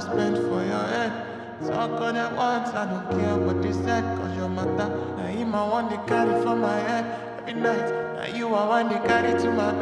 spend for your head. Talk on at once, I don't care what they said, cause your matter. Now him I want to carry for my head every night. Now you are one to carry to my bed.